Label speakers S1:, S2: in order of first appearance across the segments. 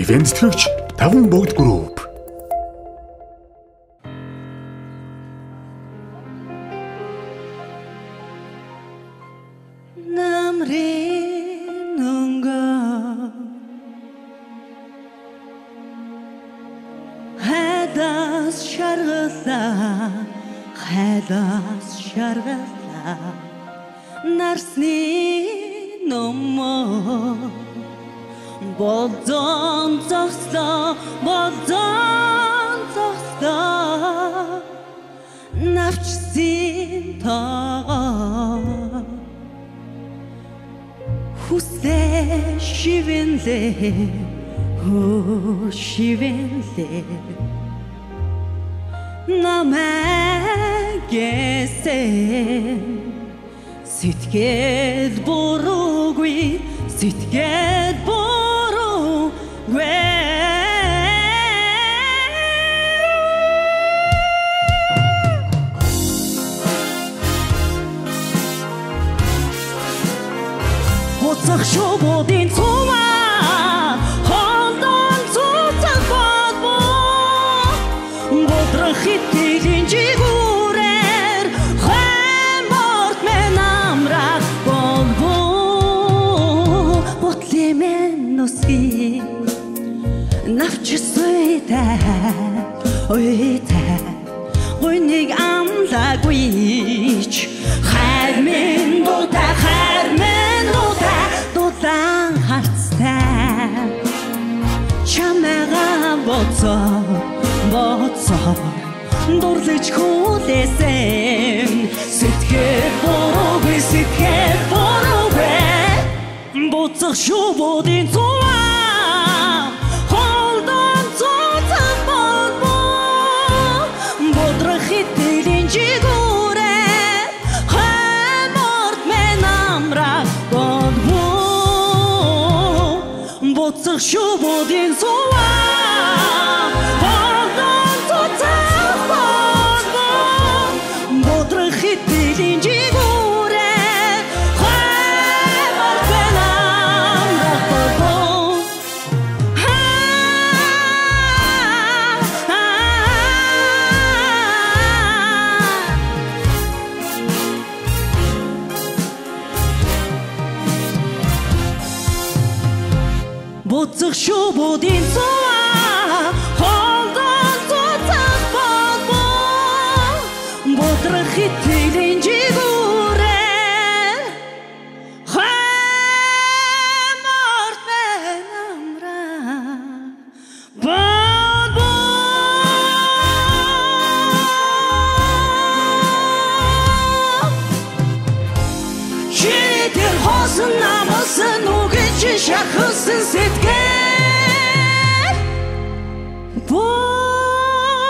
S1: Ивент тэтгэгч Таван богд групп.
S2: Нарсны номоо бодон зогслоо бодон зогслоо навчсын тоо. Хүсээ шивэнлээ хөө шивэнлээ. Намайгэсэн сэтгэл буруугүй сэтгэл буруугүй Хоцох шубуудын цуваа хондон цуцах болбоо Бодрох хитгэлийн навч суйтай уйтай Гүнийг амлагүйч. Хайр минь дуутай хайр минь дуутай дулаан харцтай чамайга боцоо боцоо. Дурлаж хүлээсэн. Сэтгэл буруугүй сэтгэл буруугүй буцах шубуудын цуваа буцах шубуудын цуваа холдон Буцах шубуудын цуваа холдон цуцах болбоо Бодрох итгэлийн жигүүрээ хайморт мен амраа Чиний тэр хоосон намсан үгэн чи шахсан сэтгэл Борогвэ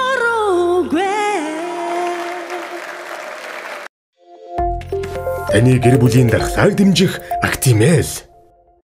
S1: Таны гэр бүлийн дархлааг дэмжих Актимел